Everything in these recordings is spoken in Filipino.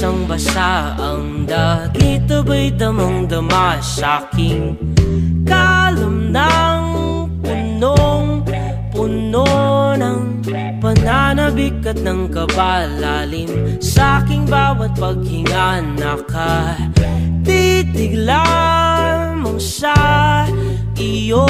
ang dagit Abay damang-dama sa'king kalam ng punong Puno ng pananabik at ng kabalalim. Sa aking bawat paghinga Nakatitig lamang sa iyo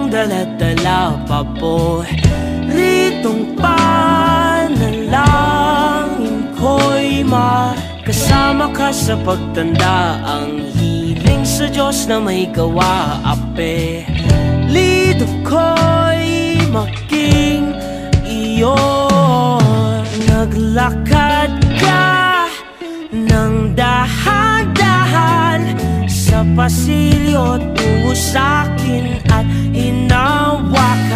kong daladala pa po. Ritong panalangin ko'y makasama ka sa pagtanda. Ang hiling sa Diyos na may gawa Ape, lido ko'y maging iyo Naglakad ka ng Sa pasilyo tungo sa'kin at hinawak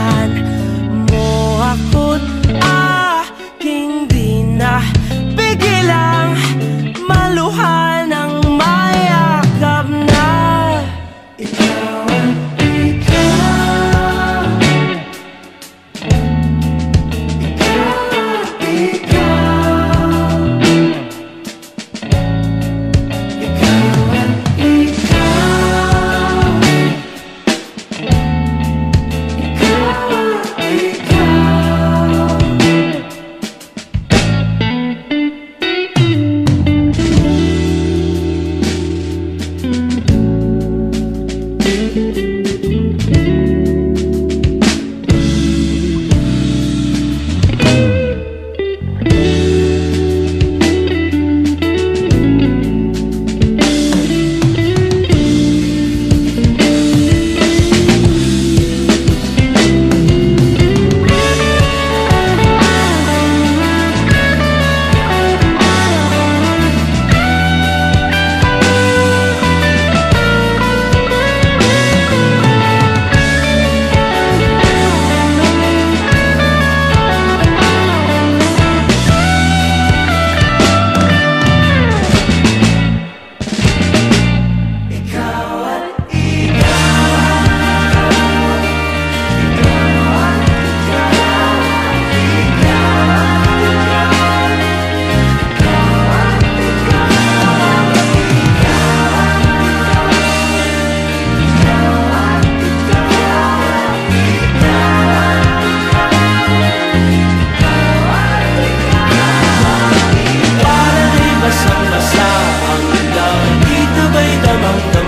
mandando.